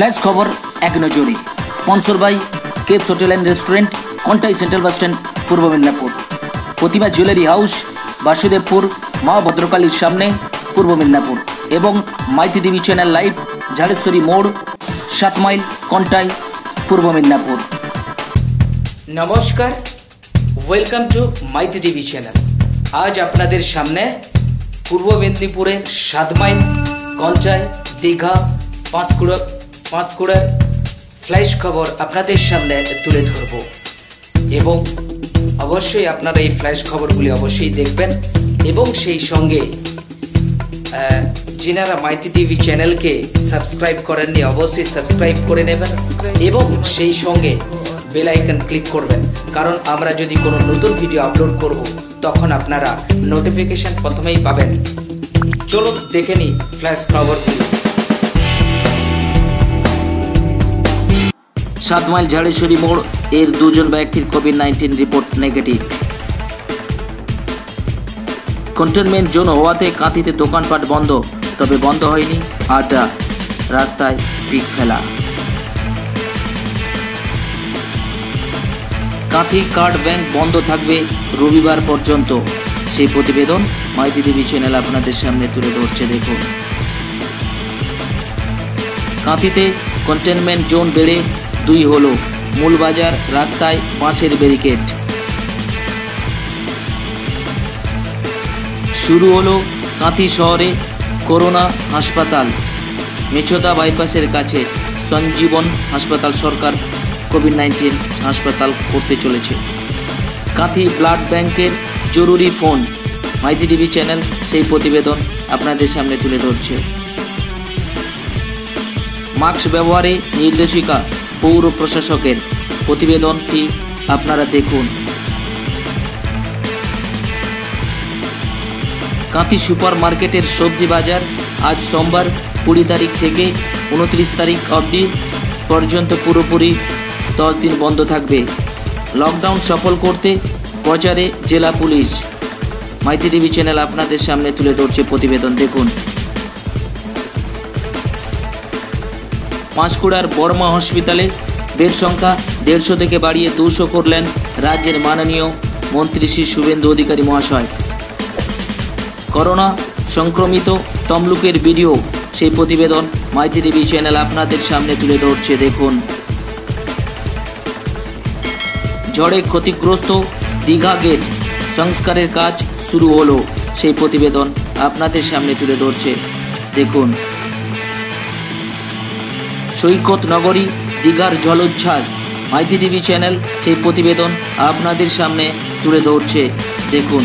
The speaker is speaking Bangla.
ফ্ল্যাশ খবর এক নজরে। Sponsor by Capes hotel and restaurant, Contai central bus stand, Purba Medinipur. Pratima jewellery house, Basudebpur, মা ভদ্রকালীর সামনে, পূর্ব মেদিনীপুর। এবং Maity TV channel live Jhareswari মোড়, সাত মাইল, কন্টাই, পূর্ব মেদিনীপুর। নমস্কার welcome to Maity TV channel আজ আপনাদের সামনে পূর্ব মেদিনীপুরের সাত মাইল কঞ্চাই দীঘা, পাঁশকুড়া পাঁশকুড়ার ফ্ল্যাশ খবর আপনাদের সামনে তুলে ধরব। এবং অবশ্যই আপনারা এই ফ্ল্যাশ খবরগুলি অবশ্যই দেখবেন এবং সেই সঙ্গে যিনারা মাইতি টিভি চ্যানেলকে সাবস্ক্রাইব করেননি, অবশ্যই সাবস্ক্রাইব করে নেবেন এবং সেই সঙ্গে বেল আইকন ক্লিক করবেন। কারণ আমরা যদি কোনো নতুন ভিডিও আপলোড করব, তখন আপনারা নোটিফিকেশন প্রথমেই পাবেন। চলুন দেখে নিই ফ্ল্যাশ খবরগুলি। সাত মাইল ঝাড়েশ্বরী মোড়, এর দুজন ব্যক্তির COVID nineteen report negative containment zone হওয়াতে কাঁথিতে দোকানপাট বন্ধ, তবে বন্ধ হয়নি আড্ডা রাস্তায় পিক ফেলা। কাঁথি কার্ড ব্যাংক বন্ধ থাকবে রবিবার পর্যন্ত। সেই প্রতিবেদন মাইতি টিভি চ্যানেল আপনাদের সামনে তুলে ধরছে, দেখুন। কাঁথিতে কন্টেনমেন্ট জোন বেড়ে দুই হলো মূল বাজার রাস্তায় বাঁশের ব্যারিকেড। শুরু হলো কাঁথি শহরে করোনা হাসপাতাল, মেছদা বাইপাসের কাছে সঞ্জীবন হাসপাতাল সরকার কোভিড নাইন্টিন হাসপাতাল করতে চলেছে। কাঁথি ব্লাড ব্যাংকের জরুরি ফোন, মাইতি টিভি চ্যানেল সেই প্রতিবেদন আপনাদের সামনে তুলে ধরছে। মাস্ক ব্যবহারে নির্দেশিকা পৌর প্রশাসকের প্রতিবেদনটি আপনারা দেখুন। কাঁথি সুপার মার্কেটের সবজি বাজার আজ সোমবার কুড়ি তারিখ থেকে উনত্রিশ তারিখ অবধি পর্যন্ত পুরোপুরি দশ দিন বন্ধ থাকবে। লকডাউন সফল করতে প্রচারে জেলা পুলিশ। মাইতি টিভি চ্যানেল আপনাদের সামনে তুলে ধরছে প্রতিবেদন। দেখুন। পাঁশকুড়ার বর্মা হসপিটালে বেড সংখ্যা দেড়শো থেকে বাড়িয়ে দুশো করলেন রাজ্যের মাননীয় মন্ত্রী শ্রী শুভেন্দু অধিকারী মহাশয়। করোনা সংক্রমিত তমলুকের ভিডিও, সেই প্রতিবেদন মাইতি টিভি চ্যানেল আপনাদের সামনে তুলে ধরছে, দেখুন। ঝড়ে ক্ষতিগ্রস্ত দীঘা গেট, সংস্কারের কাজ শুরু হলো, সেই প্রতিবেদন আপনাদের সামনে তুলে ধরছে, দেখুন। সৈকত নগরী দীঘার জলোচ্ছ্বাস। মাইতি টিভি চ্যানেল সেই প্রতিবেদন আপনাদের সামনে তুলে ধরছে। দেখুন।